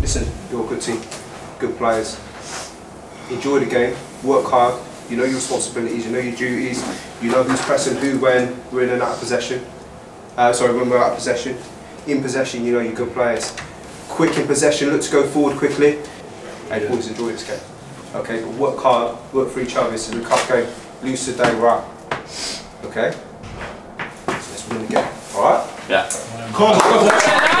Listen, you're a good team, good players. Enjoy the game, work hard. You know your responsibilities, you know your duties, you know who's pressing who when we're in and out of possession. Uh, sorry, when we're out of possession. In possession, you know you're good players. Quick in possession, look to go forward quickly. And always enjoy this game. Okay, but work hard, work for each other. This is a cup game. Lose today, we're out. Okay? So let's win the game. Alright? Yeah.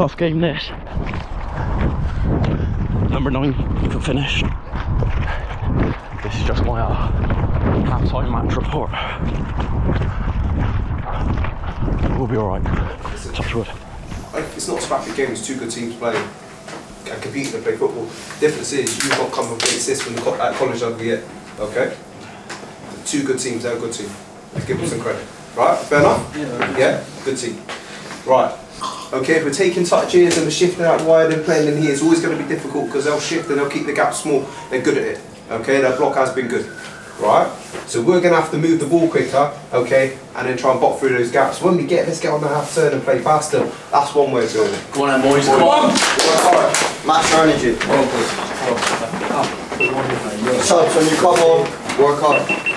Tough game this. Number nine for finish. This is just my uh, half-time match report. We'll be alright. Touch wood. It's not a scrappy game, it's two good teams playing and competing and play football. difference is you've not come against this from the co- at college level yet, okay? Two good teams, they're a good team. Let's give them some credit. Right, fair enough? Yeah. Yeah, good team. Right. Okay, if we're taking touches and we're shifting out wide and playing in here, it's always going to be difficult because they'll shift and they'll keep the gap small. They're good at it. Okay, their block has been good. Right? So we're going to have to move the ball quicker, okay, and then try and bot through those gaps. When we get, let's get on the half turn and play faster. That's one way of doing it. Go on then, boys. Come on. Alright. Match your energy. Come oh, on, boys. Come on. Shots when you come on, work hard.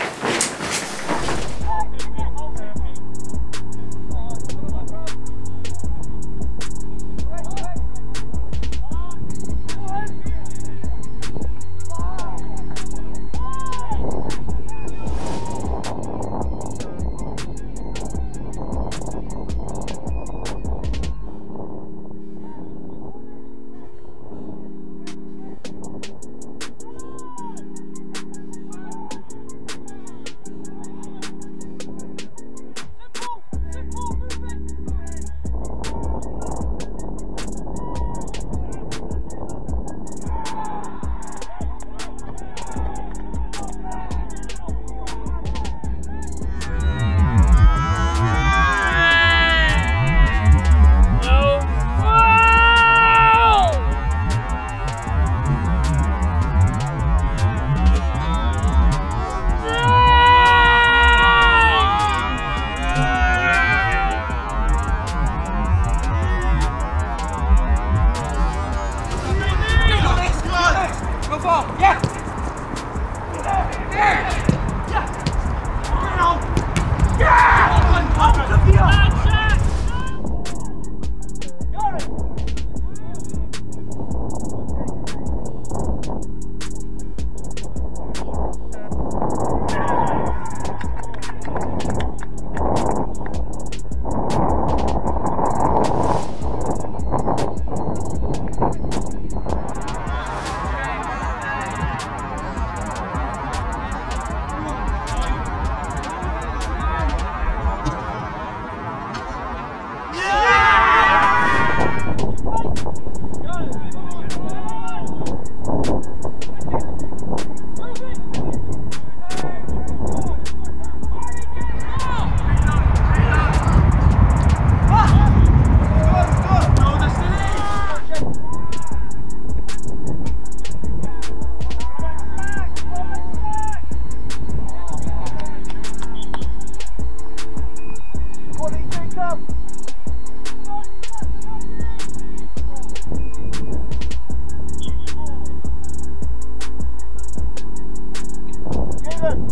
Good.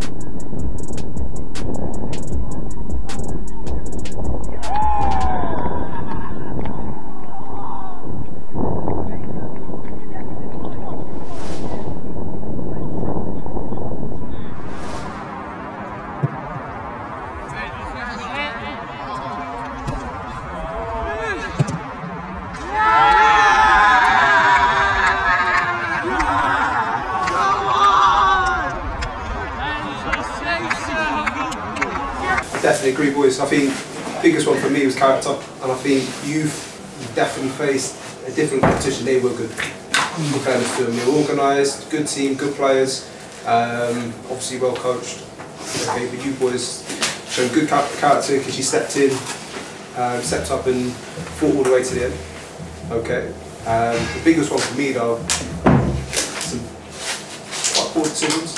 Good. Definitely agree, boys. I think the biggest one for me was character, and I think you've definitely faced a different competition. They were good. In fairness to them, they were organised, good team, good players, um, obviously well coached. Okay, but you boys showed good character because you stepped in, um, stepped up and fought all the way to the end. Okay. Um, the biggest one for me though, some quite poor decisions,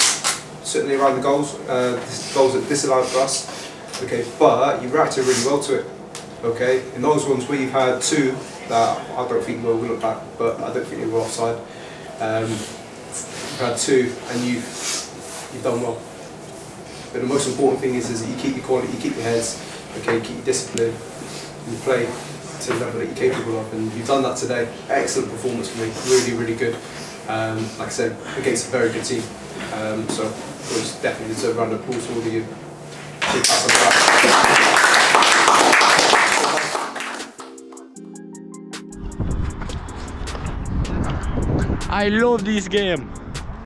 certainly around the goals, uh, goals that disallowed for us. Okay, but you reacted really well to it. Okay, in those ones you've had two that I don't think were we look back, but I don't think they were offside. Um, you've had two and you've you've done well. But the most important thing is, is that you keep your quality, you keep your heads, okay, you keep your discipline, you play to the level that you're capable of, and you've done that today. Excellent performance for me, really, really good. Um, like I said, against a very good team. Um, so, it was definitely deserve a round of applause for all of you. I love this game.